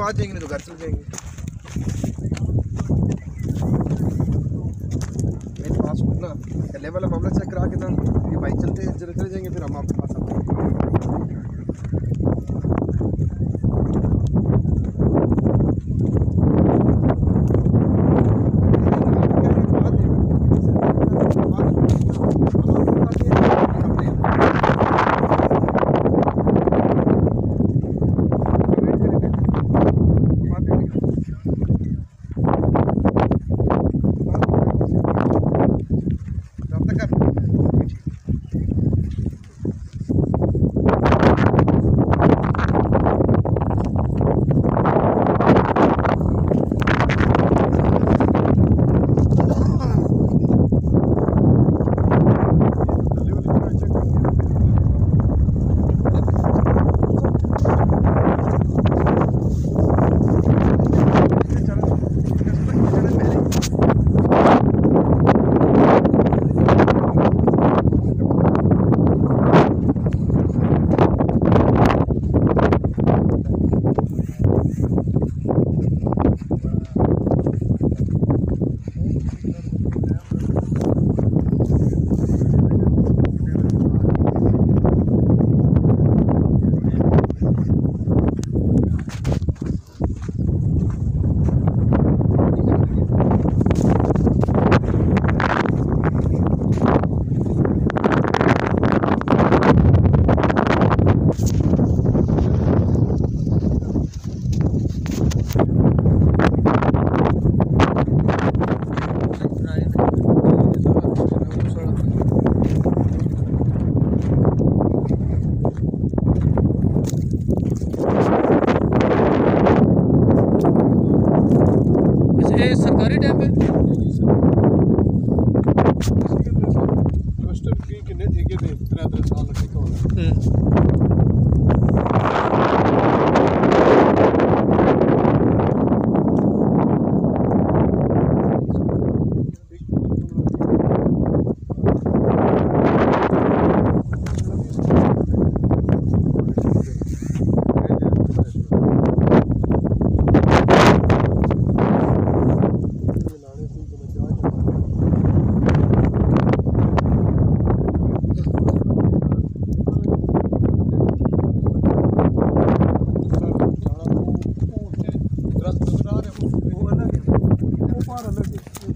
आ जाएँगे नहीं तो घर चल जाएँगे। मेरे पास ना, पहले वाला मामला चेक करा के ना ये बाइक चलते चले चले जाएँगे, फिर हम आपके पास आते हैं। ਸਰਕਾਰੀ ਡੈਮ ਹੈ ਮਾਸਟਰ ਕੀ ਕਿੰਨੇ ਠੇਕੇ ਦੇ 3-3 ਸਾਲ ਲੱਗੇ ਕੋਲ